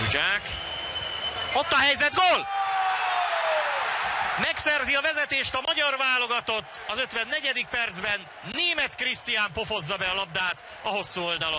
Zsuzsák. Ott a helyzet, gól! Megszerzi a vezetést a magyar válogatott az 54. percben. Német Krisztián pofozza be a labdát a hosszú oldalon.